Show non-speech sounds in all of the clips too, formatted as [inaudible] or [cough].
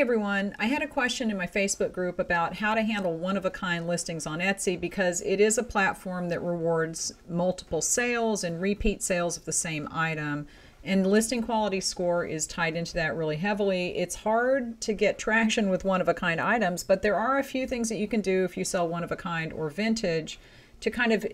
Everyone. I had a question in my Facebook group about how to handle one of a kind listings on Etsy because it is a platform that rewards multiple sales and repeat sales of the same item. And listing quality score is tied into that really heavily. It's hard to get traction with one of a kind items, but there are a few things that you can do if you sell one of a kind or vintage to kind of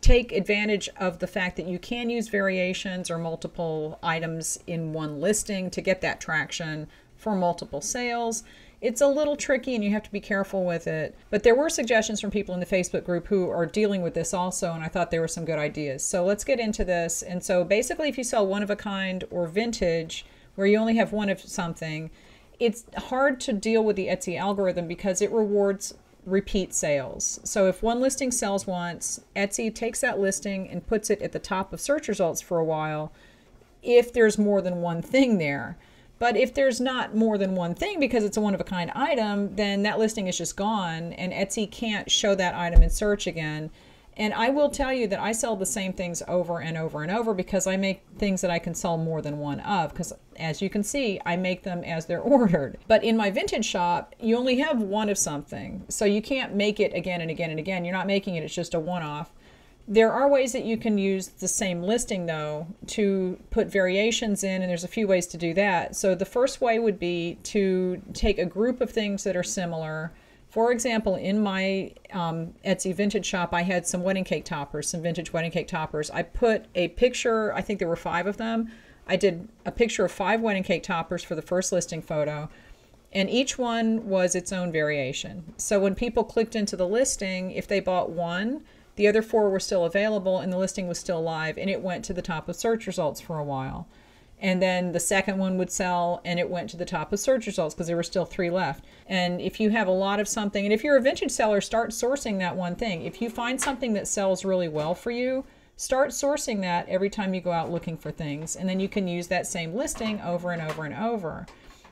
take advantage of the fact that you can use variations or multiple items in one listing to get that traction for multiple sales. It's a little tricky and you have to be careful with it. But there were suggestions from people in the Facebook group who are dealing with this also, and I thought there were some good ideas. So let's get into this. And so basically, if you sell one of a kind or vintage, where you only have one of something, it's hard to deal with the Etsy algorithm because it rewards repeat sales. So if one listing sells once, Etsy takes that listing and puts it at the top of search results for a while if there's more than one thing there. But if there's not more than one thing because it's a one of a kind item, then that listing is just gone and Etsy can't show that item in search again. And I will tell you that I sell the same things over and over and over because I make things that I can sell more than one of. Because as you can see, I make them as they're [laughs] ordered. But in my vintage shop, you only have one of something. So you can't make it again and again and again. You're not making it, it's just a one off. There are ways that you can use the same listing though to put variations in, and there's a few ways to do that. So the first way would be to take a group of things that are similar. For example, in my um, Etsy vintage shop, I had some wedding cake toppers, some vintage wedding cake toppers. I put a picture, I think there were five of them. I did a picture of five wedding cake toppers for the first listing photo, and each one was its own variation. So when people clicked into the listing, if they bought one, the other four were still available and the listing was still live and it went to the top of search results for a while. And then the second one would sell and it went to the top of search results because there were still three left. And if you have a lot of something, and if you're a vintage seller, start sourcing that one thing. If you find something that sells really well for you, start sourcing that every time you go out looking for things. And then you can use that same listing over and over and over.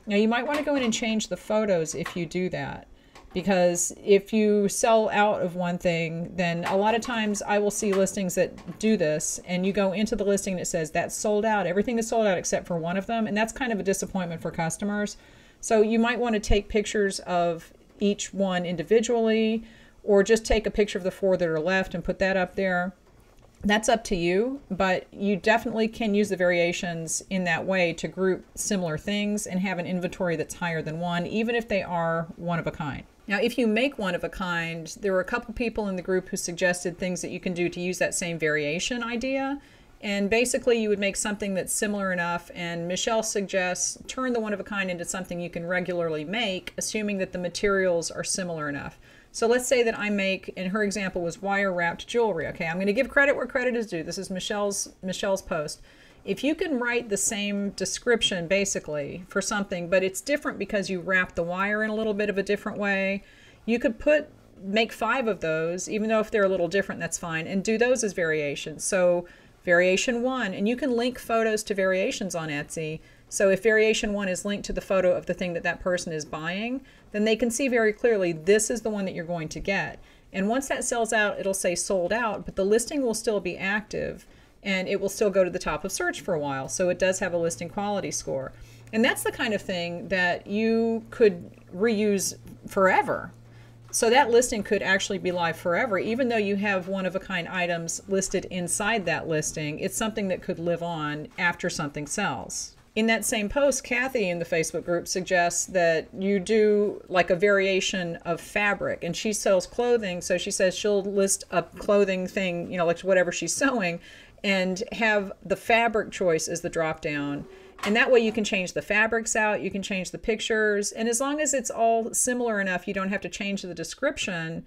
Now, you might want to go in and change the photos if you do that because if you sell out of one thing then a lot of times i will see listings that do this and you go into the listing that says that's sold out everything is sold out except for one of them and that's kind of a disappointment for customers so you might want to take pictures of each one individually or just take a picture of the four that are left and put that up there that's up to you, but you definitely can use the variations in that way to group similar things and have an inventory that's higher than one, even if they are one of a kind. Now, if you make one of a kind, there were a couple people in the group who suggested things that you can do to use that same variation idea. And basically, you would make something that's similar enough. And Michelle suggests turn the one of a kind into something you can regularly make, assuming that the materials are similar enough. So let's say that I make, and her example was wire wrapped jewelry. Okay, I'm going to give credit where credit is due. This is Michelle's Michelle's post if you can write the same description basically for something, but it's different because you wrap the wire in a little bit of a different way, you could put make five of those, even though if they're a little different, that's fine, and do those as variations. So variation one, and you can link photos to variations on Etsy. So if variation one is linked to the photo of the thing that that person is buying, then they can see very clearly this is the one that you're going to get. And once that sells out, it'll say sold out, but the listing will still be active and it will still go to the top of search for a while. So it does have a listing quality score. And that's the kind of thing that you could reuse forever. So that listing could actually be live forever, even though you have one of a kind items listed inside that listing. It's something that could live on after something sells. In that same post, Kathy in the Facebook group suggests that you do like a variation of fabric, and she sells clothing. So she says she'll list a clothing thing, you know, like whatever she's sewing, and have the fabric choice as the drop down. And that way you can change the fabrics out, you can change the pictures, and as long as it's all similar enough, you don't have to change the description.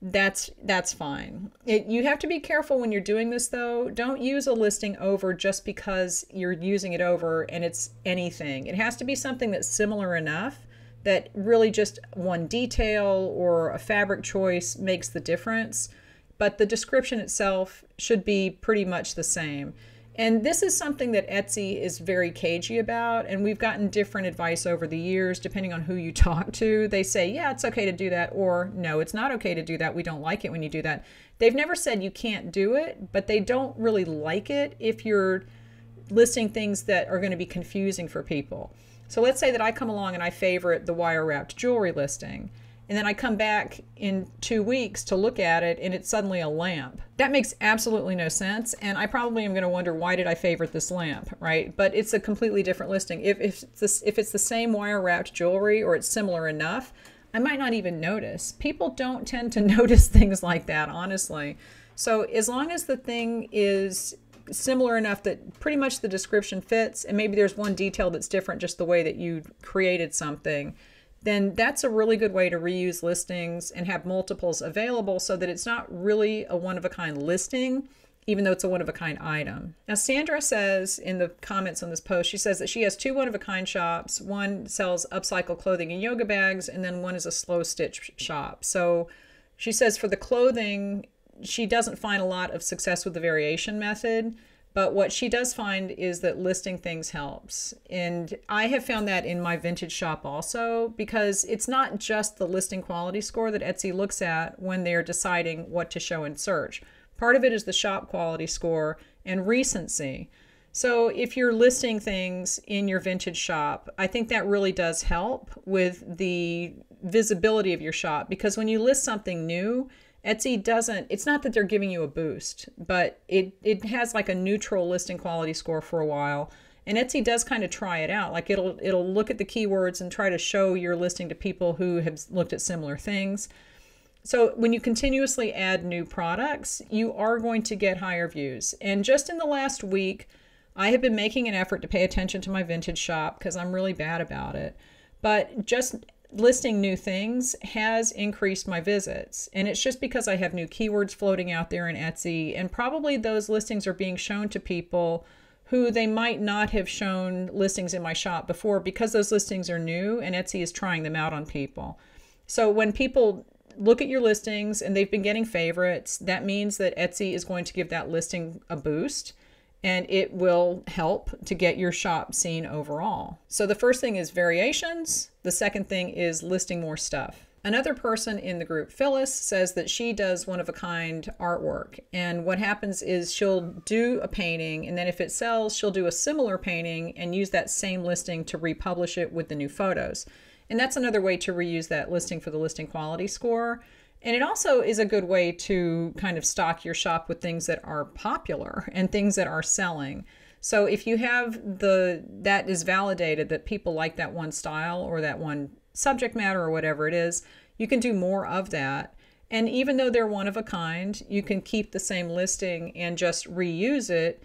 That's that's fine. It, you have to be careful when you're doing this though. Don't use a listing over just because you're using it over and it's anything. It has to be something that's similar enough that really just one detail or a fabric choice makes the difference but the description itself should be pretty much the same. And this is something that Etsy is very cagey about, and we've gotten different advice over the years depending on who you [laughs] talk to. They say, yeah, it's okay to do that, or no, it's not okay to do that. We don't like it when you do that. They've never said you can't do it, but they don't really like it if you're listing things that are going to be confusing for people. So let's say that I come along and I favorite the wire wrapped jewelry listing and then I come back in two weeks to look at it and it's suddenly a lamp. That makes absolutely no sense. And I probably am going to wonder why did I favorite this lamp, right? But it's a completely different listing. If, if, this, if it's the same wire wrapped jewelry or it's similar enough, I might not even notice. People don't tend to [laughs] notice things like that, honestly. So as long as the thing is similar enough that pretty much the description fits, and maybe there's one detail that's different just the way that you created something then that's a really good way to reuse listings and have multiples available so that it's not really a one of a kind listing, even though it's a one of a kind item. Now, Sandra says in the comments on this post, she says that she has two one of a kind shops. One sells upcycle clothing and yoga bags, and then one is a slow stitch shop. So she says for the clothing, she doesn't find a lot of success with the variation method. But what she does find is that listing things helps. And I have found that in my vintage shop also, because it's not just the listing quality score that Etsy looks at when they're deciding what to show in search. Part of it is the shop quality score and recency. So if you're listing things in your vintage shop, I think that really does help with the visibility of your shop because when you list something new, Etsy doesn't, it's not that they're giving you a boost, but it, it has like a neutral listing quality score for a while. And Etsy does kind of try it out. Like it'll it'll look at the keywords and try to show your listing to people who have looked at similar things. So when you continuously add new products, you are going to get higher views. And just in the last week, I have been making an effort to pay attention to my vintage shop because I'm really bad about it. But just listing new things has increased my visits. And it's just because I have new keywords floating out there in Etsy. And probably those listings are being shown to people who they might not have shown listings in my shop before because those listings are new and Etsy is trying them out on people. So when people look at your listings and they've been getting favorites, that means that Etsy is going to give that listing a boost and it will help to get your shop seen overall. So the first thing is variations. The second thing is listing more stuff. Another person in the group, Phyllis, says that she does one of a kind artwork. And what happens is she'll do a painting, and then if it sells, she'll do a similar painting and use that same listing to republish it with the new photos. And that's another way to reuse that listing for the listing quality score. And it also is a good way to kind of stock your shop with things that are popular and things that are selling. So if you have the that is validated that people like that one style or that one subject matter or whatever it is, you can do more of that. And even though they're one of a kind, you can keep the same listing and just reuse it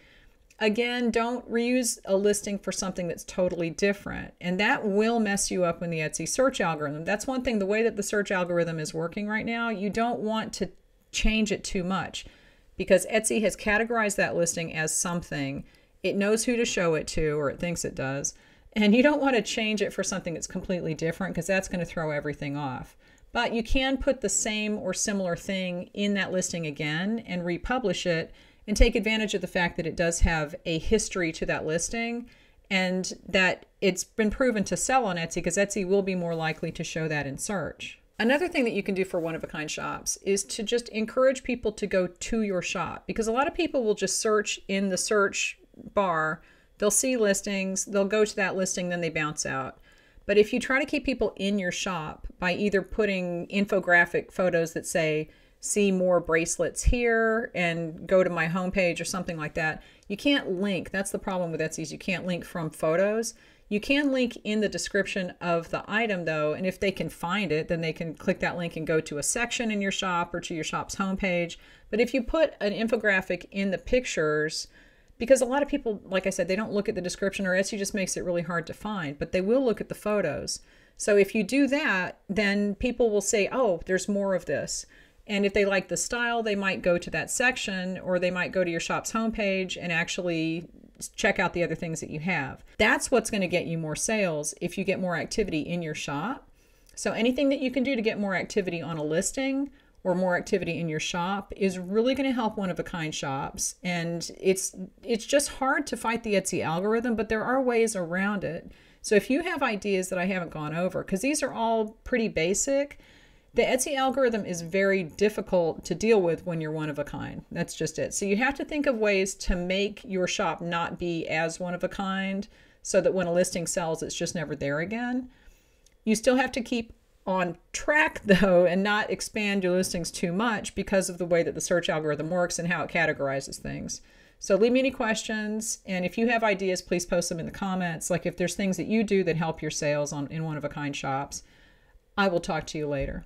again, don't reuse a listing for something that's totally different. And that will mess you up in the Etsy search algorithm. That's one thing, the way that the search algorithm is working right now, you don't want to change it too much because Etsy has categorized that listing as something. It knows who to show it to, or it thinks it does. And you don't want to change it for something that's completely different because that's going to throw everything off. But you can put the same or similar thing in that listing again and republish it and take advantage of the fact that it does have a history to that listing and that it's been proven to sell on Etsy because Etsy will be more likely to show that in search. Another thing that you can do for one of a kind shops is to just encourage people to go to your shop because a lot of people will just search in the search bar, they'll see listings, they'll go to that listing, then they bounce out. But if you try to keep people in your shop by either putting infographic photos that say, see more bracelets here and go to my homepage or something like that. You can't link. That's the problem with Etsy you can't link from photos. You can link in the description of the item though, and if they can find it, then they can click that link and go to a section in your shop or to your shop's homepage. But if you put an infographic in the pictures, because a lot of people, like I said, they don't look at the description or Etsy just makes it really hard to find, but they will look at the photos. So if you do that, then people will say, oh, there's more of this. And if they like the style, they might go to that section or they might go to your shop's homepage and actually check out the other things that you have. That's what's going to get you more sales if you get more activity in your shop. So anything that you can do to get more activity on a listing or more activity in your shop is really going to help one of a kind shops and it's it's just hard to fight the Etsy algorithm but there are ways around it. So if you have ideas that I haven't gone over cuz these are all pretty basic, the Etsy algorithm is very difficult to deal with when you're one of a kind. That's just it. So you have to think of ways to make your shop not be as one of a kind so that when a listing sells, it's just never there again. You still have to keep on track [laughs] though and not expand your listings too much because of the way that the search algorithm works and how it categorizes things. So leave me any questions and if you have ideas please post them in the comments like if there's things that you do that help your sales on in one of a kind shops. I will talk to you later.